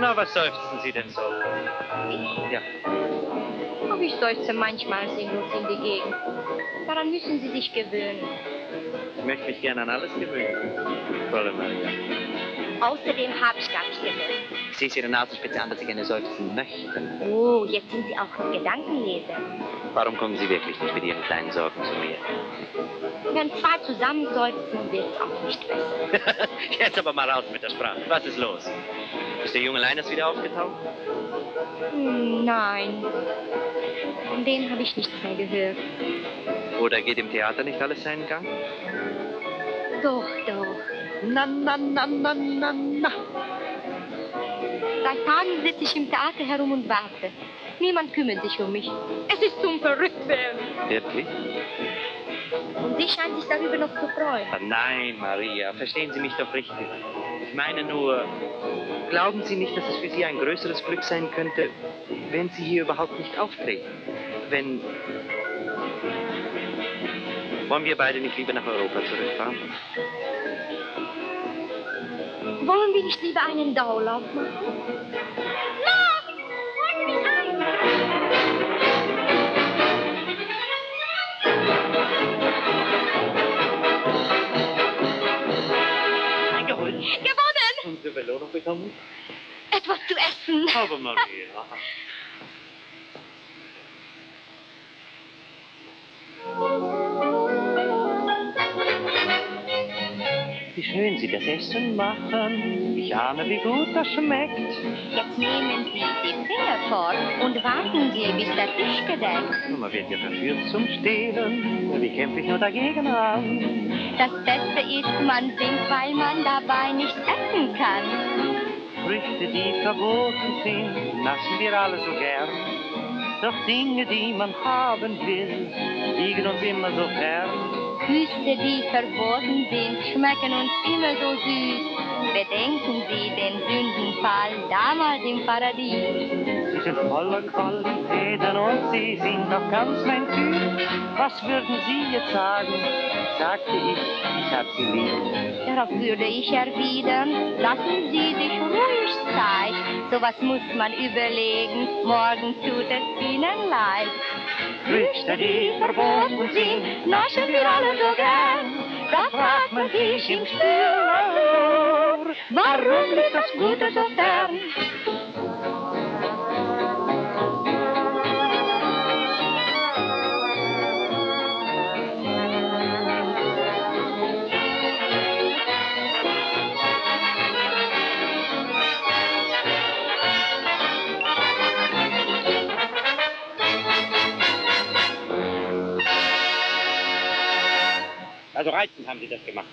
Na, was seufzen Sie denn so? Ja. Auch ich seufze manchmal sinnlos in die Gegend. Daran müssen Sie sich gewöhnen. Ich möchte mich gerne an alles gewöhnen, Fräulein Maria. Außerdem habe ich gar nicht gewöhnt. Ich sehe Sie Ihre Nasenspitze an, dass Sie gerne seufzen möchten. Oh, jetzt sind Sie auch noch Gedankenleser. Warum kommen Sie wirklich nicht mit Ihren kleinen Sorgen zu mir? Wenn zwei zusammen seufzen, wird es auch nicht besser. Jetzt aber mal raus mit der Sprache. Was ist los? Ist der junge Leiners wieder aufgetaucht? Hm, Nein, von dem habe ich nichts mehr gehört. Oder geht im Theater nicht alles seinen Gang? Doch, doch. Na, na, na, na, na, na. Seit Tagen sitze ich im Theater herum und warte. Niemand kümmert sich um mich. Es ist zum Verrücktwerden. Wirklich? Und sie scheint sich darüber noch zu freuen. Ah, Nein, Maria, verstehen Sie mich doch richtig. Ich meine nur, glauben Sie nicht, dass es für Sie ein größeres Glück sein könnte, wenn Sie hier überhaupt nicht auftreten? Wenn... Wollen wir beide nicht lieber nach Europa zurückfahren? Wollen wir nicht lieber einen Dauerlauf machen? Mach! Holt mich ein! Eingeholt. Gewonnen! Unsere Belohnung bekommen? Etwas zu essen. Aber Maria... Wie schön Sie das Essen machen. Ich ahne, wie gut das schmeckt. Jetzt nehmen Sie die Finger fort und warten Sie, bis der Tisch gedeckt. Man wird ja verführt zum Stehlen. Wie kämpfe ich nur dagegen an? Das Beste ist, man singt, weil man dabei nicht essen kann. Früchte, die verboten sind, lassen wir alle so gern. Doch Dinge, die man haben will, liegen uns immer so fern. Küsse, die verboten sind, schmecken uns immer so süß. Bedenken Sie den Sündenfall damals im Paradies. Sie sind voller Qualitäten und sie sind noch ganz mein Typ. Was würden Sie jetzt sagen? Sagte ich, ich hab Sie lieb. Darauf würde ich erwidern, lassen Sie sich ruhig Zeit. Sowas muss man überlegen, morgen tut es Ihnen leid. Früchte, die verboten sind, naschen wir alle so gern. Da fragt man sich im Stillen, warum liegt das Gute so fern? Also reizend haben Sie das gemacht.